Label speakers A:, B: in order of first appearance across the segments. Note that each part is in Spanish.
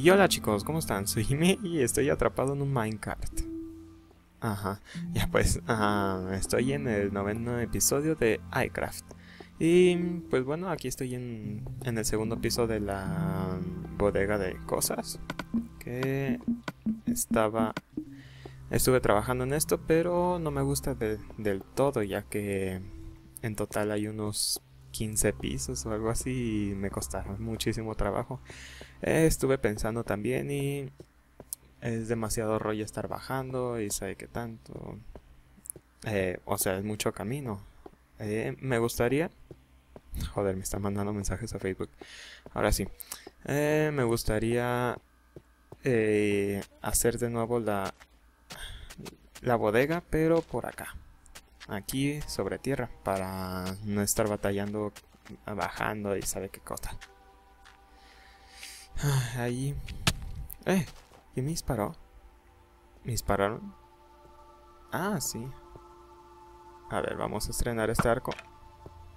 A: Y hola chicos, ¿cómo están? Soy Jimmy y estoy atrapado en un Minecraft. Ajá, ya pues, estoy en el noveno episodio de iCraft. Y pues bueno, aquí estoy en, en el segundo piso de la bodega de cosas. Que estaba... Estuve trabajando en esto, pero no me gusta de- del todo, ya que en total hay unos 15 pisos o algo así y me costaron muchísimo trabajo. Eh, estuve pensando también y es demasiado rollo estar bajando y sabe qué tanto. Eh, o sea, es mucho camino. Eh, me gustaría... Joder, me están mandando mensajes a Facebook. Ahora sí. Me gustaría hacer de nuevo la, la bodega, pero por acá. Aquí sobre tierra, para no estar batallando, bajando y sabe qué cosa. Ah, Ahí. ¡Eh! ¿Quién me disparó? ¿Me dispararon? Ah, sí. A ver, vamos a estrenar este arco.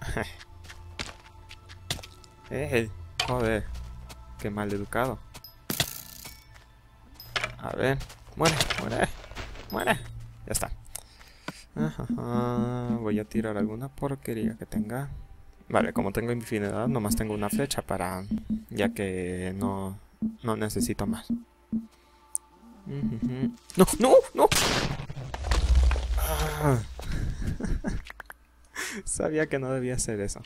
A: ¡Eh! Joder. Qué mal educado. A ver. Muere, muere. Muere. Ya está. Ajá, Voy a tirar alguna porquería que tenga. Vale, como tengo infinidad, nomás tengo una flecha para... Ya que no, no necesito más. ¡No, no, no! Ah. Sabía que no debía hacer eso.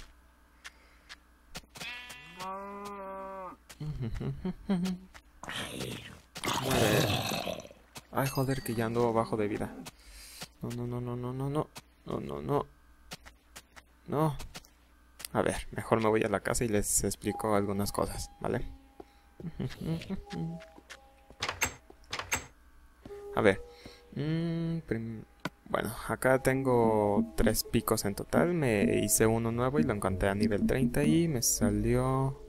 A: Ay, joder, que ya ando bajo de vida. No, no, no, no, no, no, no. No, no, no. No. A ver, mejor me voy a la casa y les explico algunas cosas, ¿vale? A ver. mm, bueno, acá tengo tres picos en total. Me hice uno nuevo y lo encontré a nivel 30 y me salió...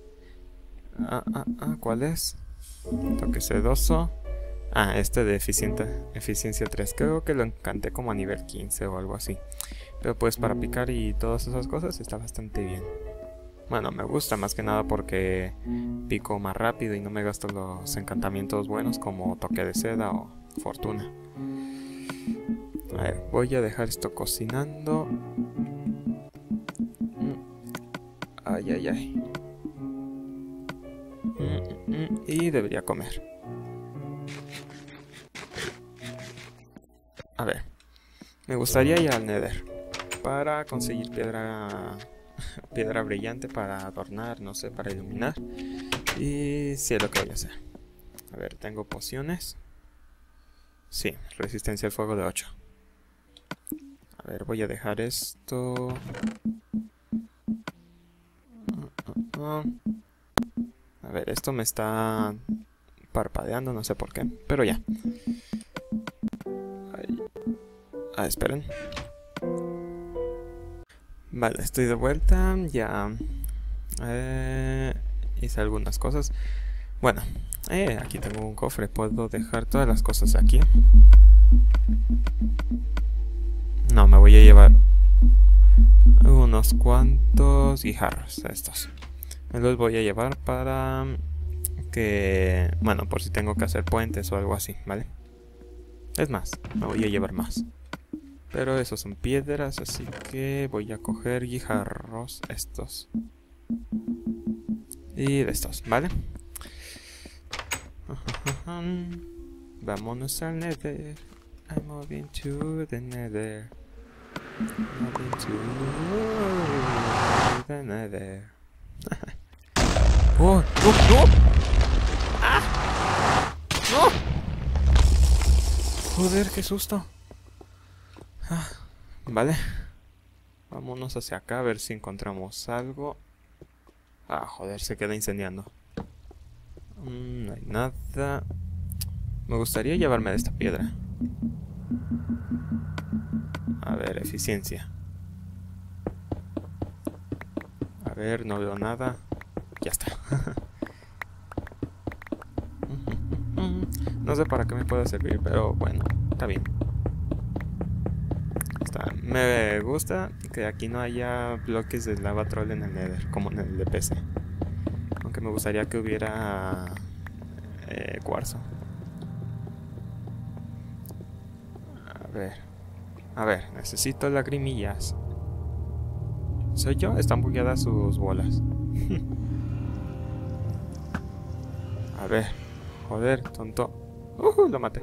A: Ah, ah, ah, ¿cuál es? Toque sedoso. Ah, este de eficiente, eficiencia 3. Creo que lo encanté como a nivel 15 o algo así. Pero pues para picar y todas esas cosas está bastante bien. Bueno, me gusta más que nada porque pico más rápido y no me gasto los encantamientos buenos como toque de seda o fortuna. A ver, voy a dejar esto cocinando. Mm. Ay, ay, ay. Mm, mm. Y debería comer. Me gustaría ir al Nether. Para conseguir piedra. Piedra brillante para adornar, no sé, para iluminar. Y sí es lo que voy a hacer. A ver, tengo pociones. Sí, resistencia al fuego de 8. A ver, voy a dejar esto. A ver, esto me está parpadeando, no sé por qué, pero ya. Ah, esperen. Vale, estoy de vuelta, ya eh, hice algunas cosas. Bueno, eh, aquí tengo un cofre, puedo dejar todas las cosas aquí. No, me voy a llevar unos cuantos guijarros estos. Me los voy a llevar para que, bueno, por si tengo que hacer puentes o algo así, ¿vale? Es más, me voy a llevar más. Pero esos son piedras, así que voy a coger guijarros estos. Y de estos, ¿vale? Vámonos al nether. I'm moving to the nether. Moving to the nether. ¡Oh! ¡Ah! ¡No! Joder, qué susto. Vale. Vámonos hacia acá a ver si encontramos algo. Ah, joder, se queda incendiando. Mm, no hay nada. Me gustaría llevarme de esta piedra. A ver, eficiencia. A ver, no veo nada. Ya está. no sé para qué me puede servir, pero bueno, está bien. Me gusta que aquí no haya bloques de lava troll en el Nether, como en el de PC. Aunque me gustaría que hubiera Eh, cuarzo. A ver. A ver, necesito lagrimillas. ¿Soy yo? Están bugueadas sus bolas. A ver. Joder, tonto. Uh, lo maté.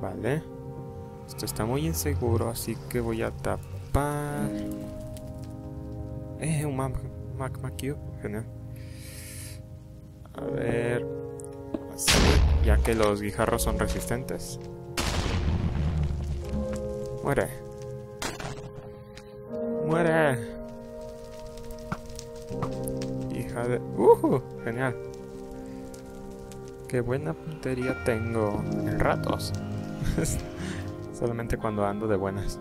A: Vale. Esto está muy inseguro, así que voy a tapar... Eh, un magma cube. Genial. A ver... Ya que los guijarros son resistentes. Muere. Muere. Hija de... Uh, genial. Qué buena puntería tengo en ratos. Solamente cuando ando de buenas.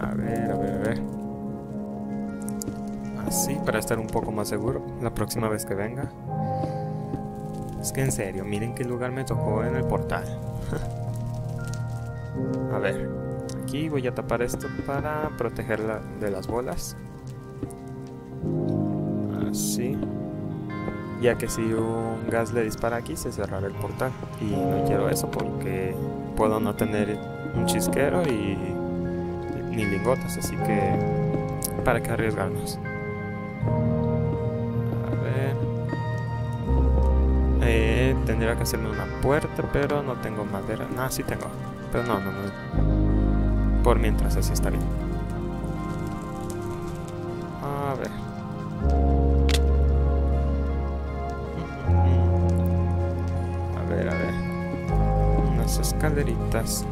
A: A ver, a ver, a ver. Así, para estar un poco más seguro la próxima vez que venga. Es que en serio, miren qué lugar me tocó en el portal. a ver, aquí voy a tapar esto para protegerla de las bolas. Así ya que si un gas le dispara aquí se cerrará el portal y no quiero eso porque puedo no tener un chisquero y ni lingotas así que para qué arriesgarnos a ver. Eh, tendría que hacerme una puerta pero no tengo madera. Ah sí tengo. Pero no no no. Por mientras así está bien escaleritas.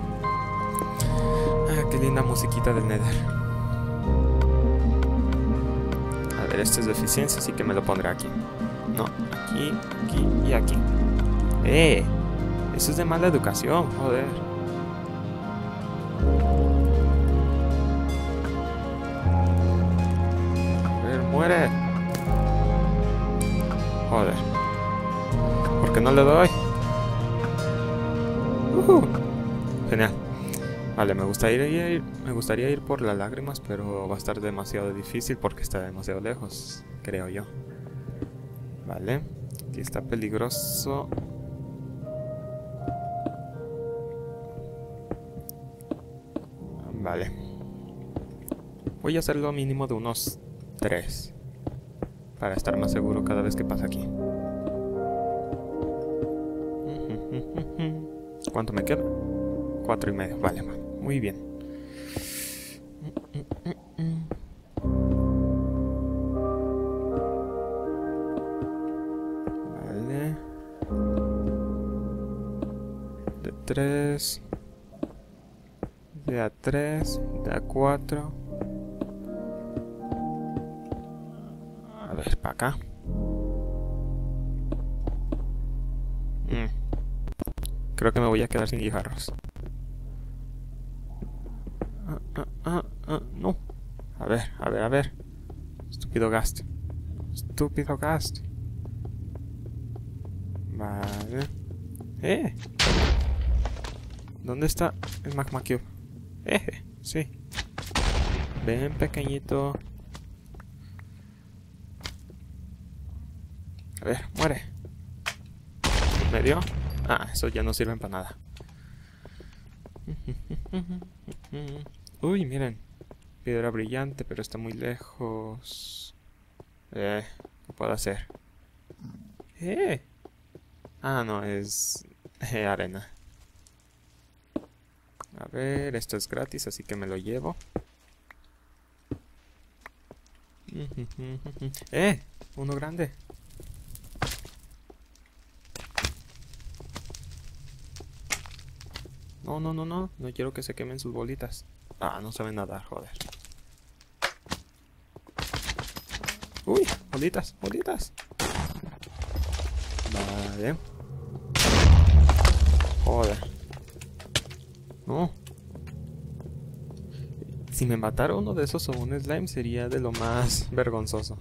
A: Ah, qué linda musiquita del Nether. A ver, esto es de eficiencia, así que me lo pondré aquí. No, aquí, aquí y aquí. ¡Eh! Eso es de mala educación, joder. A muere. Joder. ¿Por qué no le doy? Genial. Vale, me gustaría, ir, me gustaría ir por las lágrimas, pero va a estar demasiado difícil porque está demasiado lejos, creo yo. Vale, aquí está peligroso. Vale. Voy a hacer lo mínimo de unos 3. Para estar más seguro cada vez que pasa aquí. ¿Cuánto me queda? Cuatro y medio. Vale, muy bien. Vale. De tres. De a tres. De a cuatro. A ver, para acá. Creo que me voy a quedar sin guijarros. Ah, ah, ah, ah, no. A ver, a ver, a ver. Estúpido Gast. Estúpido Gast. Vale. ¡Eh! ¿Dónde está el Magma Cube? ¡Eh! Sí. Ven, pequeñito. A ver, muere. ¿Me dio? Ah, eso ya no sirven para nada. Uy, miren. Piedra brillante, pero está muy lejos. Eh, ¿qué puedo hacer? Eh. Ah, no, es eh, arena. A ver, esto es gratis, así que me lo llevo. ¡Eh! Uno grande. No, no, no, no. No quiero que se quemen sus bolitas. Ah, no saben nadar, joder. Uy, bolitas, bolitas. Vale. Joder. No. Si me matara uno de esos o un slime sería de lo más vergonzoso.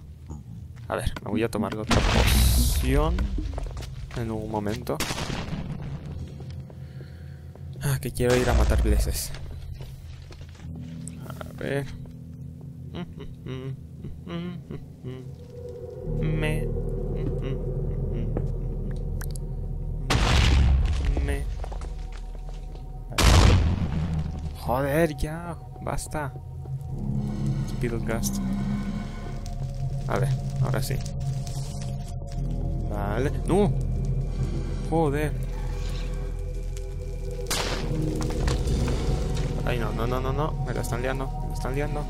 A: A ver, me voy a tomar la otra poción en un momento. Ah, que quiero ir a matar veces. A ver. Me. Me. Joder, ya. Basta. Speedgast. A ver, ahora sí. Vale. ¡No! Joder. Ay, no, no, no, no, no. Me la están liando, me la están liando.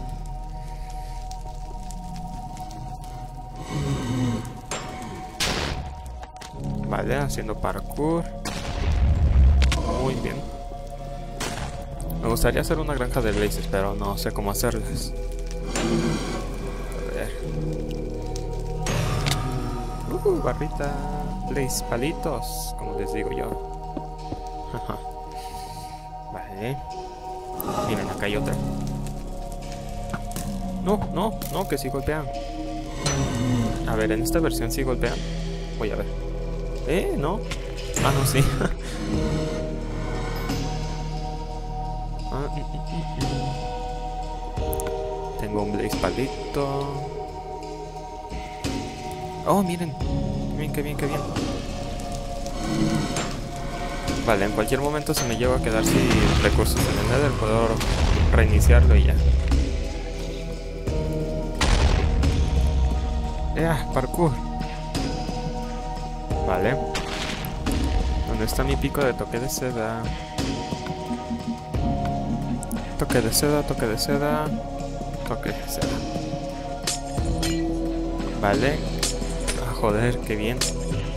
A: Vale, haciendo parkour. Muy bien. Me gustaría hacer una granja de blazes, pero no sé cómo hacerlas. A ver. Uh, barrita. Blaze palitos, como les digo yo. Vale. Miren, acá hay otra. No, no, no, que sí golpean. A ver, en esta versión sí golpean. Voy a ver. Eh, no. Ah, no, sí. Ah, mm, mm, mm, Tengo un blaze palito. Oh, miren. Bien, qué bien, qué bien. Vale, en cualquier momento se me lleva a quedar sin recursos en el Nether, puedo reiniciarlo y ya. Ya, parkour. Vale. ¿Dónde está mi pico de toque de seda? Toque de seda, toque de seda. Toque de seda. Vale. Ah, joder, qué bien.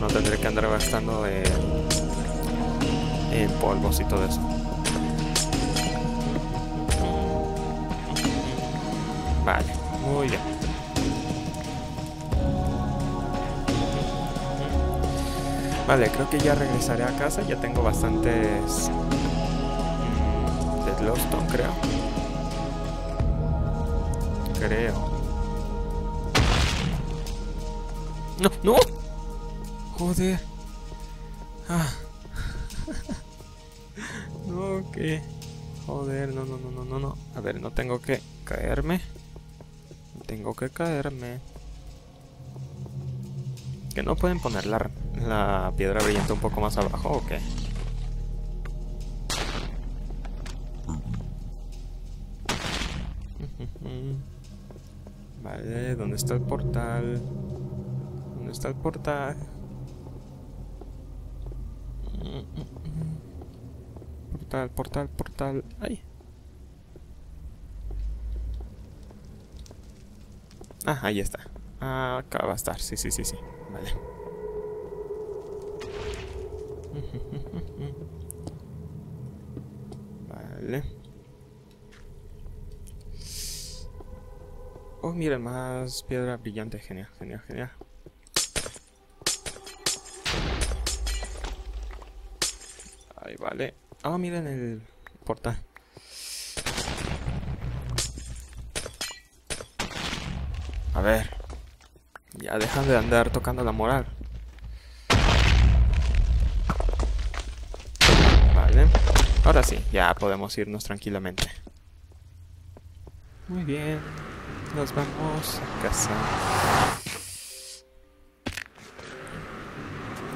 A: No tendré que andar gastando en, en polvos y todo eso. Vale, muy bien. Vale, creo que ya regresaré a casa. Ya tengo bastantes de Glowstone, creo. Creo. No, no. Joder. Ah. No, que. Joder, no, no, no, no, no, no. A ver, no tengo que caerme. Tengo que caerme. ¿Que no pueden poner la, la piedra brillante un poco más abajo o qué? Vale, ¿dónde está el portal? ¿Dónde está el portal? Portal, portal, portal. ¡Ay! Ah, ahí está. Ah, acá va a estar. Sí, sí, sí, sí. Vale. Vale. Oh, mira, más piedra brillante. Genial, genial, genial. Ahí vale. Ah, miren el portal. A ver. Ya dejan de andar tocando la moral. Vale. Ahora sí, ya podemos irnos tranquilamente. Muy bien. Nos vamos a casa.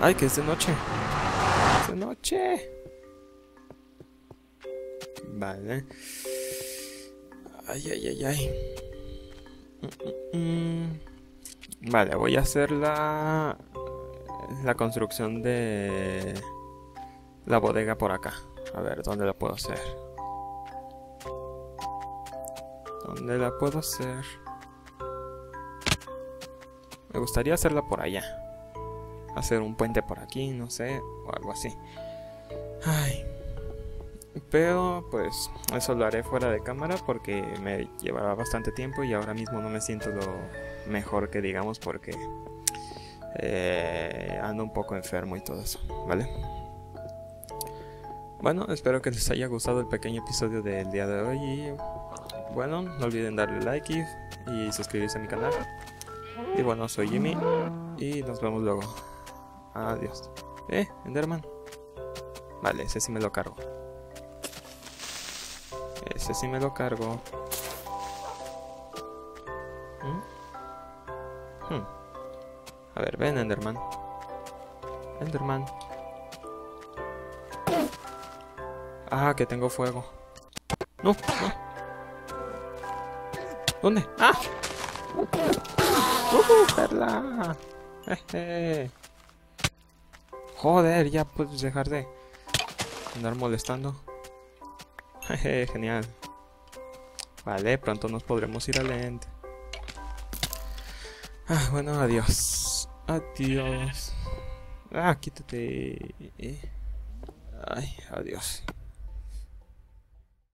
A: Ay, que es de noche. Es de noche. Vale. Ay, ay, ay, ay. Mm, mm, mm. Vale, voy a hacer la, la construcción de la bodega por acá. A ver, ¿dónde la puedo hacer? ¿Dónde la puedo hacer? Me gustaría hacerla por allá. Hacer un puente por aquí, no sé, o algo así. Ay. Pero pues eso lo haré fuera de cámara porque me llevará bastante tiempo y ahora mismo no me siento lo mejor que digamos porque eh, ando un poco enfermo y todo eso, ¿vale? Bueno, espero que les haya gustado el pequeño episodio del día de hoy y bueno, no olviden darle like y, y suscribirse a mi canal. Y bueno, soy Jimmy y nos vemos luego. Adiós. Eh, Enderman. Vale, ese sí me lo cargo. Ese sí me lo cargo. ¿Mm? Hmm. A ver, ven Enderman. Enderman. Ah, que tengo fuego. ¡No! ¿Dónde? ¡Ah! ¡Uh, perla! Jeje. Joder, ya puedes dejar de andar molestando. Jeje, genial. Vale, pronto nos podremos ir al lente. Ah, bueno, adiós. Adiós. Ah, quítate. Ay, adiós.